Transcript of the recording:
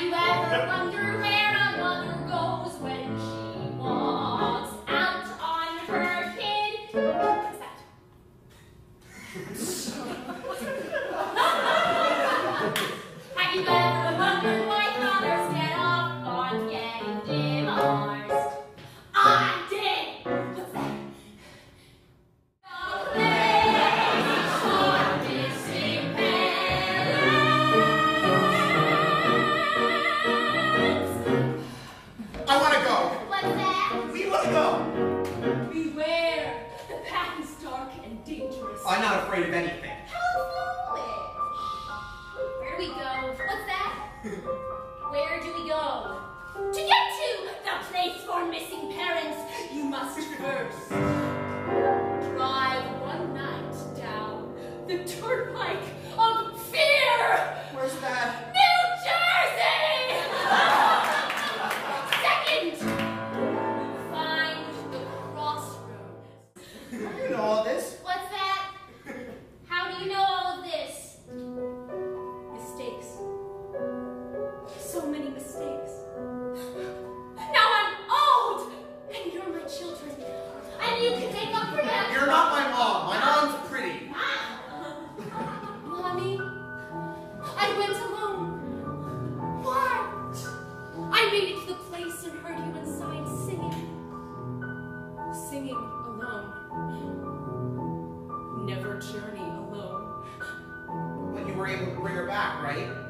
you ever wonder where a mother goes when she Beware. The path is dark and dangerous. I'm not afraid of anything. How foolish! Where do we go? What's that? Where do we go? To get to the place for missing parents, you must first drive one night down the turnpike Singing alone. Never journey alone. But you were able to bring her back, right?